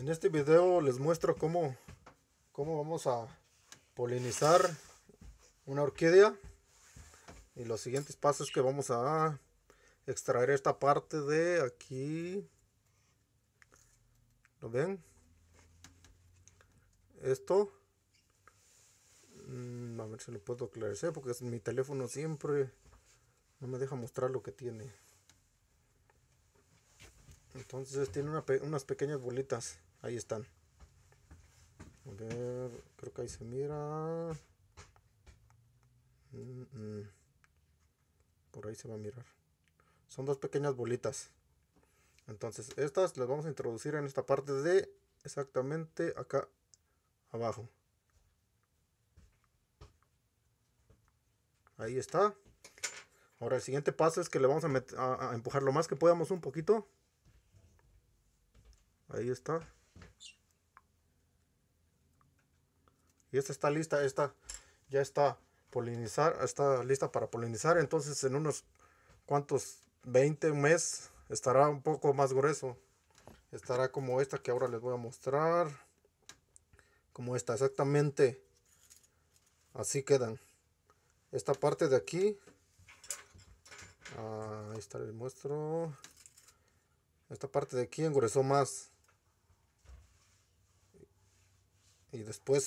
En este video les muestro cómo, cómo vamos a polinizar una orquídea y los siguientes pasos que vamos a extraer esta parte de aquí. ¿lo ven? esto. Mm, a ver si lo puedo aclarecer porque es mi teléfono siempre no me deja mostrar lo que tiene. Entonces tiene unas pequeñas bolitas ahí están. A ver creo que ahí se mira. Por ahí se va a mirar. Son dos pequeñas bolitas. Entonces estas las vamos a introducir en esta parte de exactamente acá abajo. Ahí está. Ahora el siguiente paso es que le vamos a, a empujar lo más que podamos un poquito. Ahí está y esta está lista esta ya está polinizar está lista para polinizar entonces en unos cuantos 20 meses estará un poco más grueso. Estará como esta que ahora les voy a mostrar como esta exactamente así quedan. Esta parte de aquí ahí está les muestro. Esta parte de aquí engruesó más. Y después